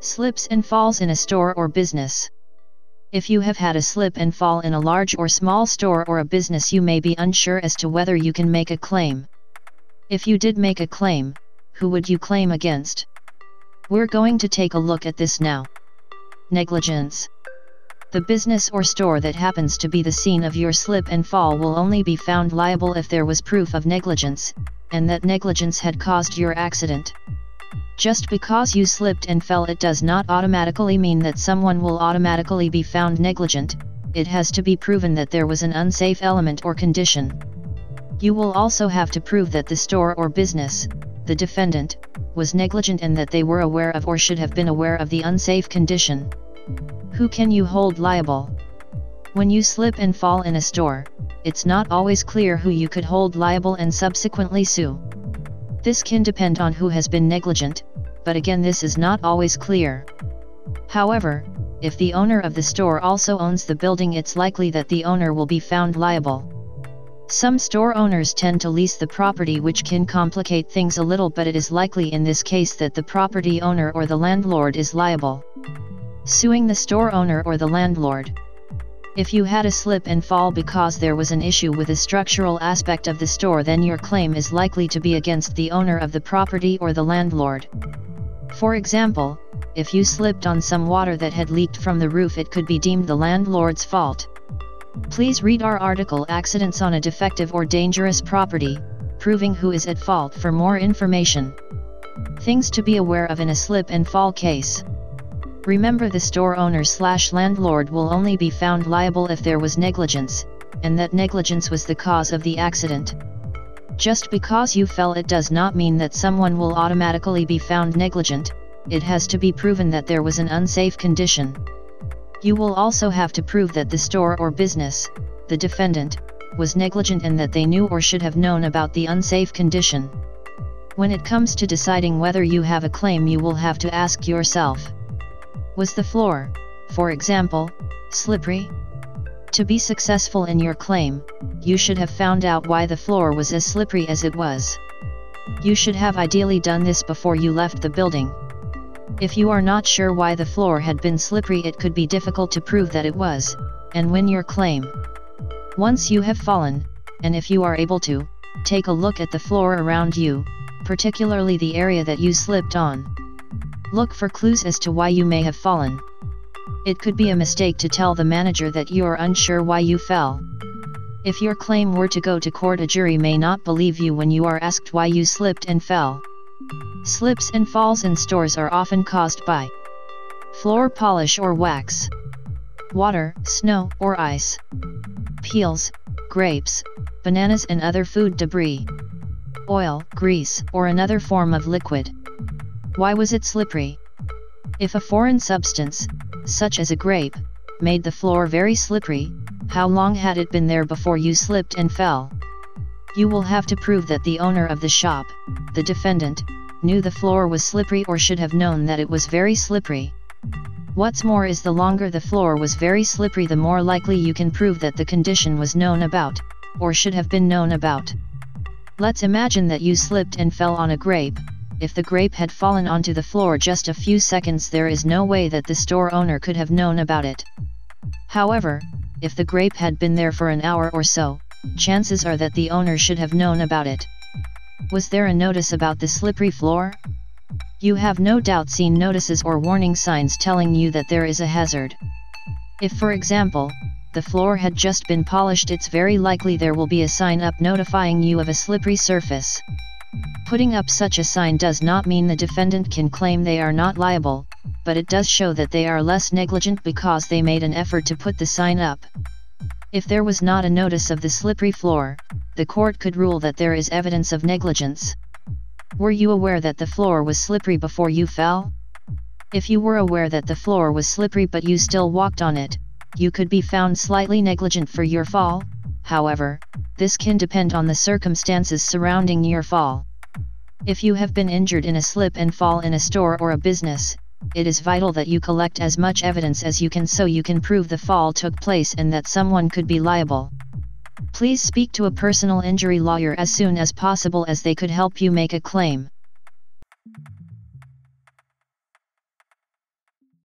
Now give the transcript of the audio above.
Slips and falls in a store or business. If you have had a slip and fall in a large or small store or a business you may be unsure as to whether you can make a claim. If you did make a claim, who would you claim against? We're going to take a look at this now. Negligence. The business or store that happens to be the scene of your slip and fall will only be found liable if there was proof of negligence, and that negligence had caused your accident. Just because you slipped and fell it does not automatically mean that someone will automatically be found negligent, it has to be proven that there was an unsafe element or condition. You will also have to prove that the store or business, the defendant, was negligent and that they were aware of or should have been aware of the unsafe condition. Who can you hold liable? When you slip and fall in a store, it's not always clear who you could hold liable and subsequently sue. This can depend on who has been negligent, but again this is not always clear. However, if the owner of the store also owns the building it's likely that the owner will be found liable. Some store owners tend to lease the property which can complicate things a little but it is likely in this case that the property owner or the landlord is liable suing the store owner or the landlord. If you had a slip and fall because there was an issue with a structural aspect of the store then your claim is likely to be against the owner of the property or the landlord. For example, if you slipped on some water that had leaked from the roof it could be deemed the landlord's fault. Please read our article Accidents on a Defective or Dangerous Property, proving who is at fault for more information. Things to be aware of in a slip and fall case. Remember the store owner slash landlord will only be found liable if there was negligence, and that negligence was the cause of the accident. Just because you fell it does not mean that someone will automatically be found negligent, it has to be proven that there was an unsafe condition. You will also have to prove that the store or business, the defendant, was negligent and that they knew or should have known about the unsafe condition. When it comes to deciding whether you have a claim you will have to ask yourself, was the floor, for example, slippery? To be successful in your claim, you should have found out why the floor was as slippery as it was. You should have ideally done this before you left the building. If you are not sure why the floor had been slippery it could be difficult to prove that it was, and win your claim. Once you have fallen, and if you are able to, take a look at the floor around you, particularly the area that you slipped on. Look for clues as to why you may have fallen. It could be a mistake to tell the manager that you are unsure why you fell. If your claim were to go to court a jury may not believe you when you are asked why you slipped and fell. Slips and falls in stores are often caused by floor polish or wax, water, snow or ice, peels, grapes, bananas and other food debris, oil, grease or another form of liquid. Why was it slippery? If a foreign substance, such as a grape, made the floor very slippery, how long had it been there before you slipped and fell? You will have to prove that the owner of the shop, the defendant, knew the floor was slippery or should have known that it was very slippery. What's more is the longer the floor was very slippery the more likely you can prove that the condition was known about, or should have been known about. Let's imagine that you slipped and fell on a grape, if the grape had fallen onto the floor just a few seconds there is no way that the store owner could have known about it. However, if the grape had been there for an hour or so, chances are that the owner should have known about it. Was there a notice about the slippery floor? You have no doubt seen notices or warning signs telling you that there is a hazard. If for example, the floor had just been polished it's very likely there will be a sign up notifying you of a slippery surface. Putting up such a sign does not mean the defendant can claim they are not liable, but it does show that they are less negligent because they made an effort to put the sign up. If there was not a notice of the slippery floor, the court could rule that there is evidence of negligence. Were you aware that the floor was slippery before you fell? If you were aware that the floor was slippery but you still walked on it, you could be found slightly negligent for your fall, however, this can depend on the circumstances surrounding your fall. If you have been injured in a slip and fall in a store or a business, it is vital that you collect as much evidence as you can so you can prove the fall took place and that someone could be liable. Please speak to a personal injury lawyer as soon as possible as they could help you make a claim.